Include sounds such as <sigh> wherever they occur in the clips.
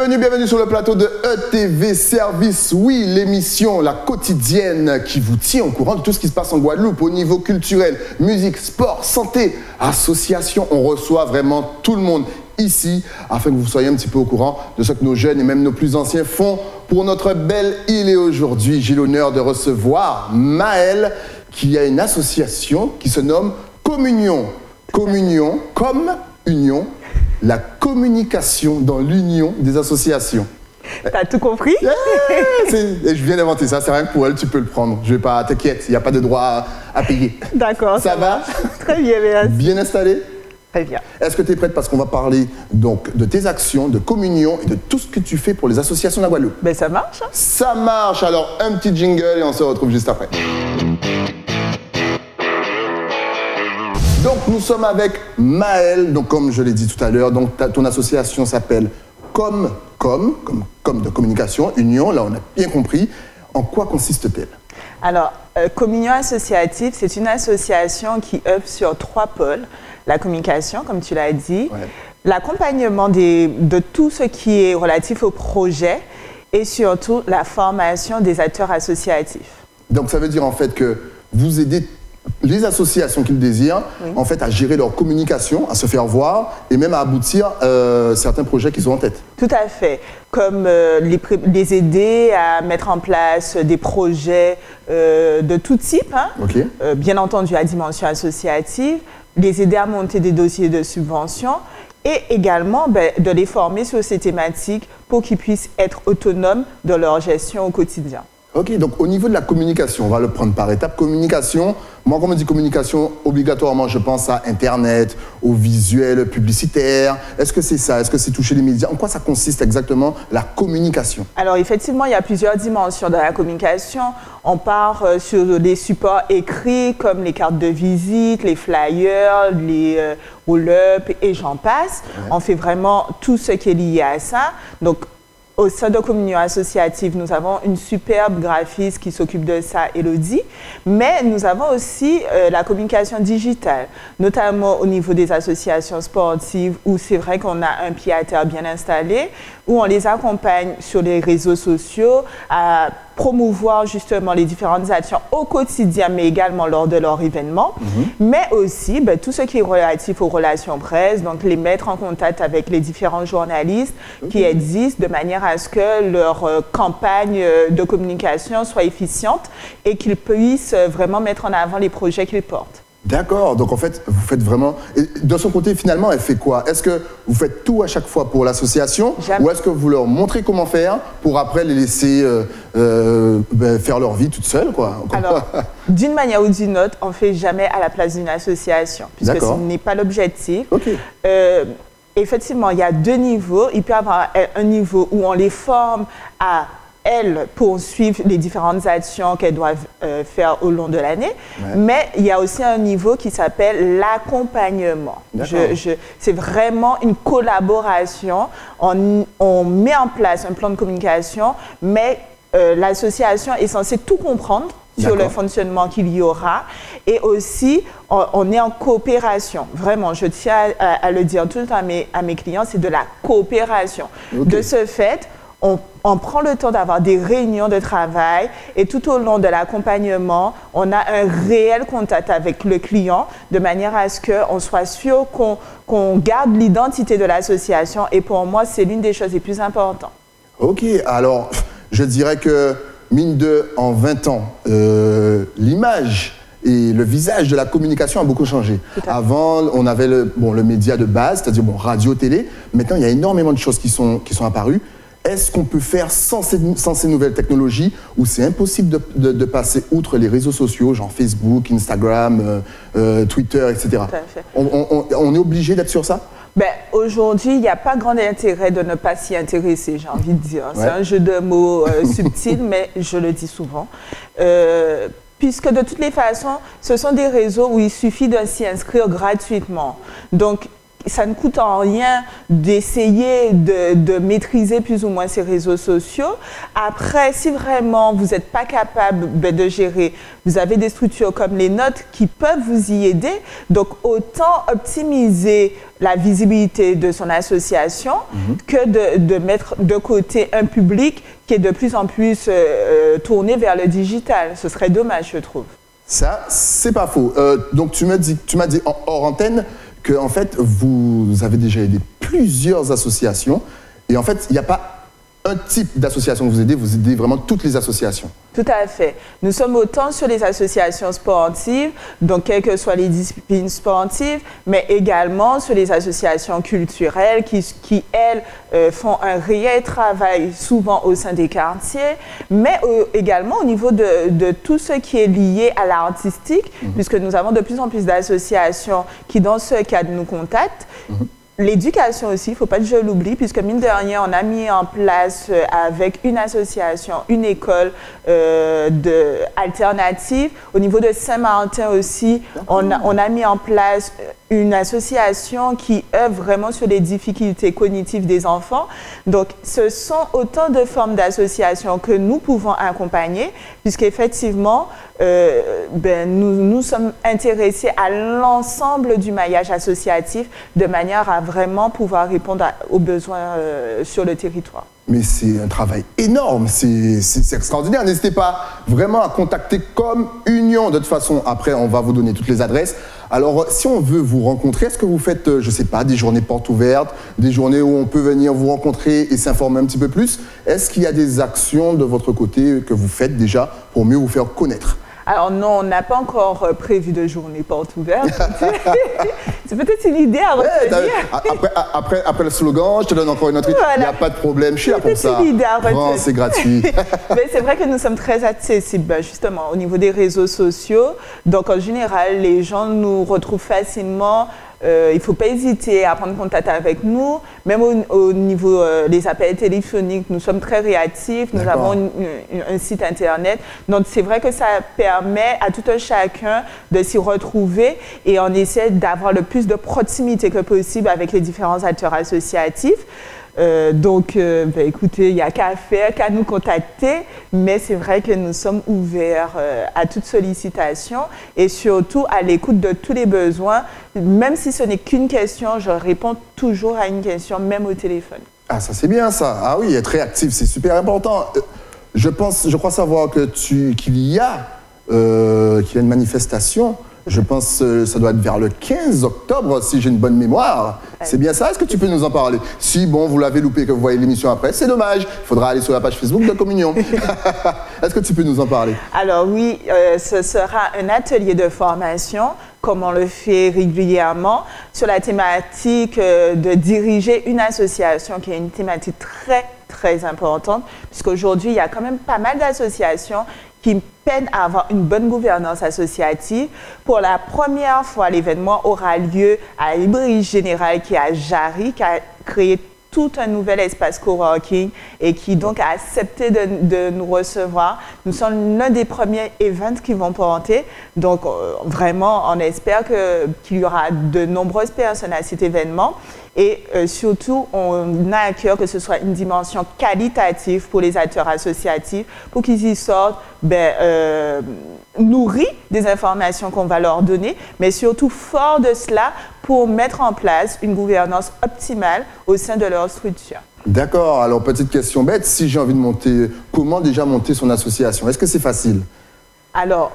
Bienvenue, bienvenue sur le plateau de ETV Service. Oui, l'émission, la quotidienne qui vous tient au courant de tout ce qui se passe en Guadeloupe au niveau culturel, musique, sport, santé, association. On reçoit vraiment tout le monde ici afin que vous soyez un petit peu au courant de ce que nos jeunes et même nos plus anciens font pour notre belle île. Et aujourd'hui, j'ai l'honneur de recevoir Maël qui a une association qui se nomme Communion. Communion comme union, la communication dans l'union des associations. T'as tout compris Yeah C'est- et je viens d'inventer ça, c'est rien que pour elle, tu peux le prendre. Je vais pas, t'inquiète, il n'y a pas de droit à, à payer. D'accord. Ça va Très bien. Bien installé Très bien. Est-ce que tu es prête? Parce qu'on va parler donc de tes actions, de communion et de tout ce que tu fais pour les associations de la Guadeloupe Ben ça marche. hein. Ça marche, alors un petit jingle et on se retrouve juste après. Donc nous sommes avec Maël, donc comme je l'ai dit tout à l'heure, donc ta- ton association s'appelle Comme Comme, comme comme de communication, Union, là on a bien compris. En quoi consiste-t-elle? Alors, euh, Communion associative, c'est une association qui œuvre sur trois pôles. La communication, comme tu l'as dit, Ouais. l'accompagnement de tout ce qui est relatif au projet et surtout la formation des acteurs associatifs. Donc ça veut dire en fait que vous aidez les associations qui le désirent, en fait, à gérer leur communication, à se faire voir et même à aboutir euh, certains projets qu'ils ont en tête. Tout à fait. Comme euh, les, aider à mettre en place des projets euh, de tout type, hein. Bien entendu à dimension associative, les aider à monter des dossiers de subvention et également ben, de les former sur ces thématiques pour qu'ils puissent être autonomes dans leur gestion au quotidien. Ok, donc au niveau de la communication, on va le prendre par étapes. Communication, moi quand on me dit communication, obligatoirement je pense à Internet, au visuel publicitaire. Est-ce que c'est ça? Est-ce que c'est toucher les médias? En quoi ça consiste exactement la communication? Alors effectivement, il y a plusieurs dimensions dans la communication. On part euh, sur des supports écrits comme les cartes de visite, les flyers, les euh, roll-up et j'en passe. On fait vraiment tout ce qui est lié à ça. Donc au sein de Communion Associative, nous avons une superbe graphiste qui s'occupe de ça, Elodie, mais nous avons aussi euh, la communication digitale, notamment au niveau des associations sportives où c'est vrai qu'on a un pied à terre bien installé, où on les accompagne sur les réseaux sociaux à promouvoir justement les différentes actions au quotidien, mais également lors de leur événement, mais aussi ben, tout ce qui est relatif aux relations presse, donc les mettre en contact avec les différents journalistes qui existent de manière à ce que leur euh, campagne euh, de communication soit efficiente et qu'ils puissent euh, vraiment mettre en avant les projets qu'ils portent. D'accord, donc en fait, vous faites vraiment... et de son côté, finalement, elle fait quoi? Est-ce que vous faites tout à chaque fois pour l'association? Ou est-ce que vous leur montrez comment faire pour après les laisser euh, euh, ben, faire leur vie toute seule, quoi? Alors, <laughs> d'une manière ou d'une autre, on ne fait jamais à la place d'une association, puisque ce n'est pas l'objectif. Euh, effectivement, il y a deux niveaux. Il peut y avoir un niveau où on les forme à elles poursuivre les différentes actions qu'elles doivent euh, faire au long de l'année. Ouais. Mais il y a aussi un niveau qui s'appelle l'accompagnement. D'accord. Je- je- C'est vraiment une collaboration. On, on met en place un plan de communication, mais euh, l'association est censée tout comprendre sur le fonctionnement qu'il y aura. Et aussi, on, on est en coopération. Vraiment, je tiens à, à le dire tout le temps à mes, à mes clients, c'est de la coopération. De ce fait, on, on prend le temps d'avoir des réunions de travail et tout au long de l'accompagnement, on a un réel contact avec le client de manière à ce qu'on soit sûr qu'on garde l'identité de l'association. Et pour moi, c'est l'une des choses les plus importantes. Ok, alors je dirais que, mine de, en 20 ans, euh, l'image et le visage de la communication a beaucoup changé. Avant, on avait le, bon, le média de base, c'est-à-dire bon, radio, télé. Maintenant, il y a énormément de choses qui sont, qui sont apparues. Est-ce qu'on peut faire sans ces, sans ces nouvelles technologies ou c'est impossible de, de- de passer outre les réseaux sociaux, genre Facebook, Instagram, euh, euh, Twitter, etc. On, on- on- est obligé d'être sur ça? Ben, Aujourd'hui, il n'y a pas grand intérêt de ne pas s'y intéresser, j'ai envie de dire. C'est Ouais. un jeu de mots euh, <laughs> subtil, mais je le dis souvent. Puisque de toutes les façons, ce sont des réseaux où il suffit de s'y inscrire gratuitement. Donc, ça ne coûte en rien d'essayer de, maîtriser plus ou moins ces réseaux sociaux. Après, si vraiment vous n'êtes pas capable ben, de gérer, vous avez des structures comme les notes qui peuvent vous y aider. Donc, autant optimiser la visibilité de son association mhm. que de, mettre de côté un public qui est de plus en plus euh, euh, tourné vers le digital. Ce serait dommage, je trouve. Ça, c'est pas faux. Euh, donc, tu m'as dit, tu m'as dit hors antenne que en fait, vous avez déjà aidé plusieurs associations. Et en fait, il n'y a pas un type d'association que vous aidez, vous aidez vraiment toutes les associations. Tout à fait. Nous sommes autant sur les associations sportives, donc quelles que soient les disciplines sportives, mais également sur les associations culturelles qui, qui elles, euh, font un réel travail souvent au sein des quartiers, mais euh, également au niveau de, de, tout ce qui est lié à l'artistique, mhm. puisque nous avons de plus en plus d'associations qui, dans ce cadre, nous contactent. Mhm. L'éducation aussi, il ne faut pas que je l'oublie, puisque mine de rien, on a mis en place euh, avec une association, une école euh, de, alternative. Au niveau de Saint-Martin aussi, on a, on a, mis en place une association qui œuvre vraiment sur les difficultés cognitives des enfants. Donc, ce sont autant de formes d'associations que nous pouvons accompagner, puisqu'effectivement, euh, ben, nous nous sommes intéressés à l'ensemble du maillage associatif de manière à vraiment pouvoir répondre aux besoins euh, sur le territoire. Mais c'est un travail énorme, c'est extraordinaire. N'hésitez pas vraiment à contacter comme Union. De toute façon, après, on va vous donner toutes les adresses. Alors, si on veut vous rencontrer, est-ce que vous faites, euh, je ne sais pas, des journées portes ouvertes, des journées où on peut venir vous rencontrer et s'informer un petit peu plus? Est-ce qu'il y a des actions de votre côté que vous faites déjà pour mieux vous faire connaître? Alors non, on n'a pas encore euh, prévu de journée porte ouverte. <laughs> <laughs> c'est peut-être une idée à retenir. après, après, le slogan, je te donne encore une autre idée. Il n'y a pas de problème, je suis là pour ça. C'est une idée à retenir. c'est gratuit. <laughs> Mais c'est vrai que nous sommes très accessibles ben, justement au niveau des réseaux sociaux. Donc en général, les gens nous retrouvent facilement euh, il ne faut pas hésiter à prendre contact avec nous, même au, niveau euh, des appels téléphoniques. Nous sommes très réactifs, nous avons un site internet. Donc c'est vrai que ça permet à tout un chacun de s'y retrouver et on essaie d'avoir le plus de proximité que possible avec les différents acteurs associatifs. Euh, donc, euh, ben, écoutez, il n'y a qu'à faire, qu'à nous contacter, mais c'est vrai que nous sommes ouverts euh, à toute sollicitation et surtout à l'écoute de tous les besoins. Même si ce n'est qu'une question, je réponds toujours à une question, même au téléphone. Ah, ça c'est bien ça. Ah oui, être réactif, c'est super important. Je pense, je crois savoir que y a, qu'il y a une manifestation je pense que euh, ça doit être vers le 15 octobre, si j'ai une bonne mémoire. C'est bien ça Est-ce que tu peux nous en parler? Si, bon, vous l'avez loupé, que vous voyez l'émission après, c'est dommage. Il faudra aller sur la page Facebook de Communion. <laughs> Est-ce que tu peux nous en parler? Alors oui, euh, ce sera un atelier de formation comme on le fait régulièrement, sur la thématique euh, de diriger une association qui est une thématique très, très importante, puisqu'aujourd'hui, il y a quand même pas mal d'associations qui peinent à avoir une bonne gouvernance associative. Pour la première fois, l'événement aura lieu à la librairie générale qui est à Jarry, qui a créé tout un nouvel espace coworking et qui donc a accepté de, nous recevoir. Nous sommes l'un des premiers events qui vont porter. Donc euh, vraiment, on espère qu'il y aura de nombreuses personnes à cet événement. Et euh, surtout, on a à cœur que ce soit une dimension qualitative pour les acteurs associatifs, pour qu'ils y sortent ben, euh, nourris des informations qu'on va leur donner, mais surtout fort de cela pour mettre en place une gouvernance optimale au sein de leur structure. D'accord. Alors, petite question bête, si j'ai envie de monter, comment déjà monter son association? Est-ce que c'est facile? Alors,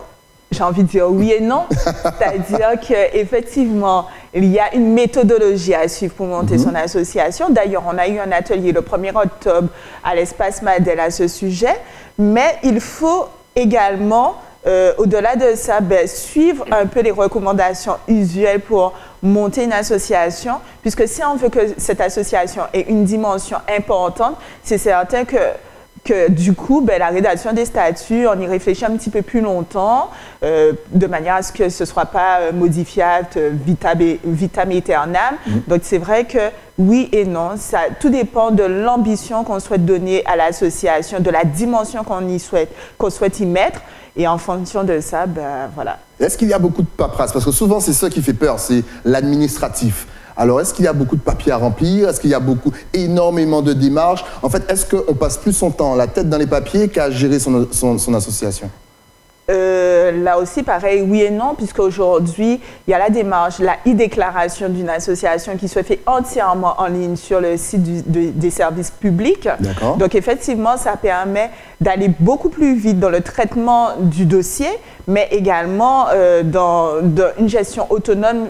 j'ai envie de dire oui et non. <laughs> C'est-à-dire qu'effectivement, il y a une méthodologie à suivre pour monter mhm. son association. D'ailleurs, on a eu un atelier le 1er octobre à l'espace Madel à ce sujet. Mais il faut également, euh, au-delà de ça, ben, suivre un peu les recommandations usuelles pour monter une association, puisque si on veut que cette association ait une dimension importante, c'est certain que que du coup, ben, la rédaction des statuts, on y réfléchit un petit peu plus longtemps, euh, de manière à ce que ce ne soit pas euh, modifiable euh, vitam, vitam aeternam. Mm-hmm. Donc c'est vrai que oui et non, ça, tout dépend de l'ambition qu'on souhaite donner à l'association, de la dimension qu'on y souhaite, qu'on souhaite y mettre. Et en fonction de ça, ben voilà. Est-ce qu'il y a beaucoup de paperasse? Parce que souvent, c'est ça qui fait peur, c'est l'administratif. Alors, est-ce qu'il y a beaucoup de papiers à remplir? Est-ce qu'il y a beaucoup, énormément de démarches? En fait, est-ce qu'on passe plus son temps la tête dans les papiers qu'à gérer son, son association? Euh, là aussi, pareil, oui et non, puisqu'aujourd'hui, il y a la démarche, la e-déclaration d'une association qui se fait entièrement en ligne sur le site des services publics. Donc, effectivement, ça permet d'aller beaucoup plus vite dans le traitement du dossier, mais également euh, dans, dans une gestion autonome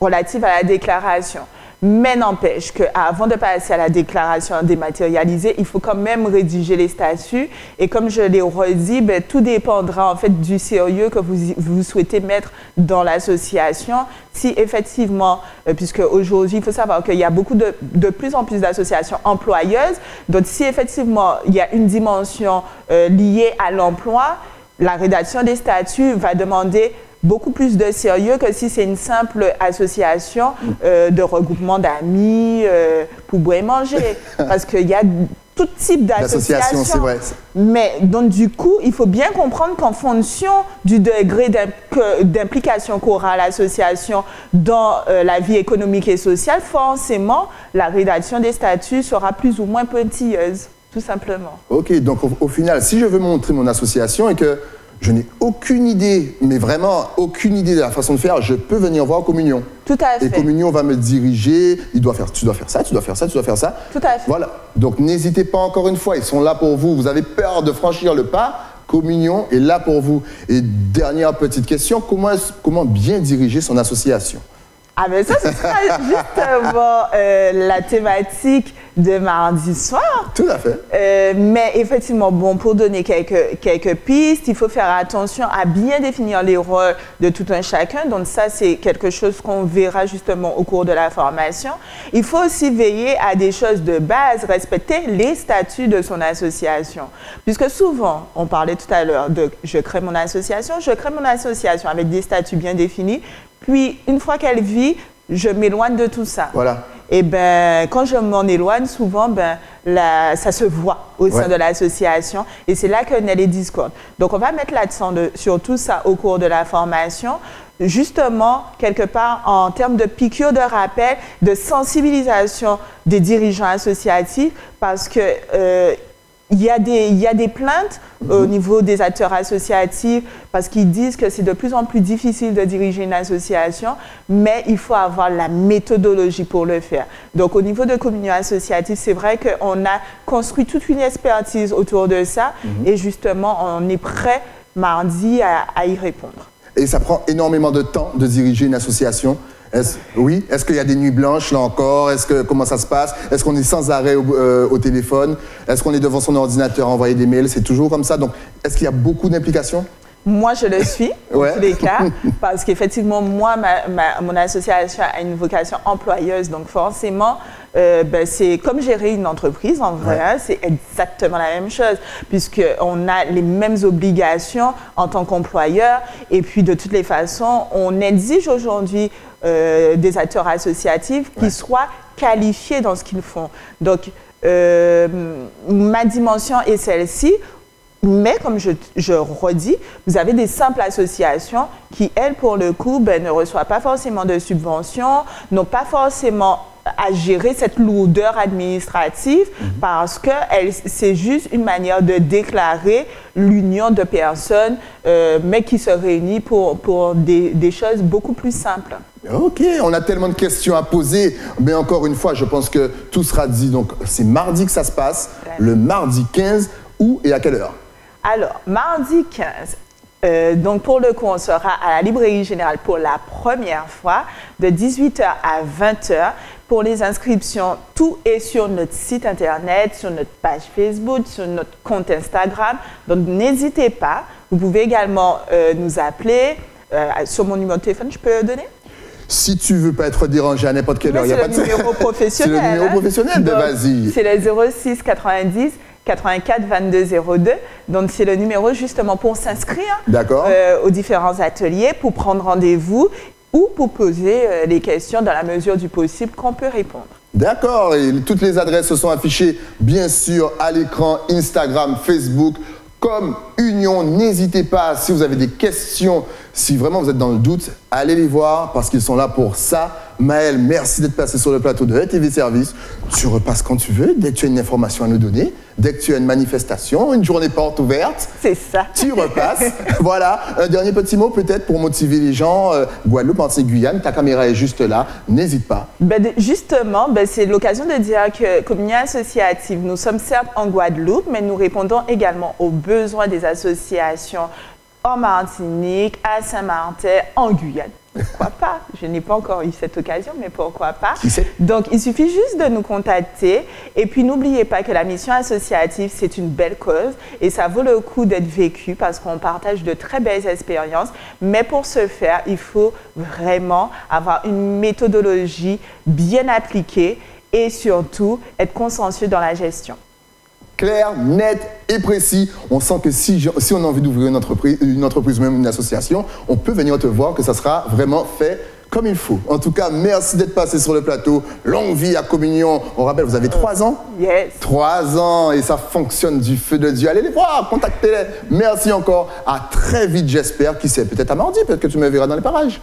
relative à la déclaration. Mais n'empêche qu'avant de passer à la déclaration dématérialisée, il faut quand même rédiger les statuts. Et comme je l'ai redit, ben, tout dépendra en fait du sérieux que vous, vous souhaitez mettre dans l'association. Si effectivement, euh, puisque aujourd'hui, il faut savoir qu'il y a beaucoup de, de plus en plus d'associations employeuses. Donc, si effectivement, il y a une dimension euh, liée à l'emploi, la rédaction des statuts va demander beaucoup plus de sérieux que si c'est une simple association euh, de regroupement d'amis euh, pour boire et manger. <laughs> Parce qu'il y a tout type d'associations. c'est vrai. Mais donc, du coup, il faut bien comprendre qu'en fonction du degré d'implication qu'aura l'association dans euh, la vie économique et sociale, forcément, la rédaction des statuts sera plus ou moins pointilleuse, tout simplement. OK, donc au final, si je veux montrer mon association et que je n'ai aucune idée, mais vraiment aucune idée de la façon de faire, je peux venir voir Communion. Tout à fait. Et Communion va me diriger, il doit faire, tu dois faire ça, tu dois faire ça, tu dois faire ça. Tout à fait. Voilà. Donc n'hésitez pas encore une fois, ils sont là pour vous. Vous avez peur de franchir le pas, Communion est là pour vous. Et dernière petite question, comment, comment bien diriger son association? Ah ben ça, ce sera justement euh, la thématique de mardi soir. Tout à fait. Euh, mais effectivement, bon, pour donner quelques, quelques pistes, il faut faire attention à bien définir les rôles de tout un chacun. Donc ça, c'est quelque chose qu'on verra justement au cours de la formation. Il faut aussi veiller à des choses de base, respecter les statuts de son association. Puisque souvent, on parlait tout à l'heure de je crée mon association, je crée mon association avec des statuts bien définis, puis, une fois qu'elle vit, je m'éloigne de tout ça. Voilà. Et ben, quand je m'en éloigne, souvent, ben, ça se voit au sein de l'association. Et c'est là que naît les discordes. Donc, on va mettre l'accent sur tout ça au cours de la formation. Justement, quelque part, en termes de piqûre de rappel, de sensibilisation des dirigeants associatifs, parce que euh, il y, a des, il y a des plaintes au mhm. niveau des acteurs associatifs parce qu'ils disent que c'est de plus en plus difficile de diriger une association, mais il faut avoir la méthodologie pour le faire. Donc au niveau de communion associative, c'est vrai qu'on a construit toute une expertise autour de ça mhm. et justement, on est prêt mardi à y répondre. Et ça prend énormément de temps de diriger une association oui. Est-ce qu'il y a des nuits blanches là encore? Est-ce que comment ça se passe? Est-ce qu'on est sans arrêt au, euh, téléphone? Est-ce qu'on est devant son ordinateur à envoyer des mails? C'est toujours comme ça. Donc, est-ce qu'il y a beaucoup d'implications? Moi, je le suis, <laughs> dans tous les cas, <laughs> parce qu'effectivement, moi, mon association a une vocation employeuse, donc forcément, euh, ben, c'est comme gérer une entreprise, en vrai, c'est exactement la même chose, puisqu'on a les mêmes obligations en tant qu'employeur, et puis de toutes les façons, on exige aujourd'hui euh, des acteurs associatifs qui soient qualifiés dans ce qu'ils font. Donc, euh, ma dimension est celle-ci. Mais comme je, je, redis, vous avez des simples associations qui, elles, pour le coup, ben, ne reçoivent pas forcément de subventions, n'ont pas forcément à gérer cette lourdeur administrative mhm. parce que c'est juste une manière de déclarer l'union de personnes, euh, mais qui se réunissent pour, pour des, des, choses beaucoup plus simples. Ok, on a tellement de questions à poser, mais encore une fois, je pense que tout sera dit. Donc, c'est mardi que ça se passe, le mardi 15, où et à quelle heure? Alors, mardi 15, euh, donc pour le coup, on sera à la Librairie Générale pour la première fois de 18h à 20h. Pour les inscriptions, tout est sur notre site internet, sur notre page Facebook, sur notre compte Instagram. Donc n'hésitez pas. Vous pouvez également euh, nous appeler euh, sur mon numéro de téléphone. Je peux le donner si tu veux pas être dérangé à n'importe quelle heure, il n'y a pas de... <laughs> C'est le numéro professionnel. c'est le numéro professionnel de vas-y. C'est le 06 90 84 22 02. Donc, c'est le numéro justement pour s'inscrire euh, aux différents ateliers, pour prendre rendez-vous ou pour poser euh, les questions dans la mesure du possible qu'on peut répondre. D'accord, toutes les adresses se sont affichées bien sûr à l'écran Instagram, Facebook, comme Union. N'hésitez pas, si vous avez des questions, si vraiment vous êtes dans le doute, allez les voir parce qu'ils sont là pour ça. Maël, merci d'être passé sur le plateau de TV Service. Tu repasses quand tu veux, dès que tu as une information à nous donner, dès que tu as une manifestation, une journée porte ouverte. C'est ça. Tu repasses. <laughs> voilà. Un dernier petit mot peut-être pour motiver les gens. Euh, Guadeloupe, Antilles-Guyane, ta caméra est juste là. N'hésite pas. Ben, justement, ben, c'est l'occasion de dire que Communion Associative, nous sommes certes en Guadeloupe, mais nous répondons également aux besoins des associations en Martinique, à Saint-Martin, en Guyane. Pourquoi <laughs> pas? Je n'ai pas encore eu cette occasion, mais pourquoi pas? Donc, il suffit juste de nous contacter. Et puis, n'oubliez pas que la mission associative, c'est une belle cause et ça vaut le coup d'être vécu parce qu'on partage de très belles expériences. Mais pour ce faire, il faut vraiment avoir une méthodologie bien appliquée et surtout être consciencieux dans la gestion clair, net et précis. On sent que si, si on a envie d'ouvrir une entreprise, une entreprise ou même une association, on peut venir te voir que ça sera vraiment fait comme il faut. En tout cas, merci d'être passé sur le plateau. Longue vie à Communion. On rappelle, vous avez trois ans? Yes. Trois ans et ça fonctionne du feu de Dieu. Allez les voir, contactez-les. Merci encore. À très vite, j'espère. Qui sait, peut-être à mardi, peut-être que tu me verras dans les parages.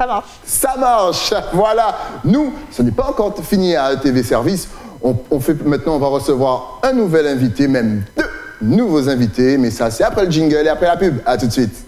Ça marche. Ça marche. Voilà. Nous, ce n'est pas encore fini à TV Service on, maintenant, on va recevoir un nouvel invité, même deux nouveaux invités. Mais ça, c'est après le jingle et après la pub. À tout de suite.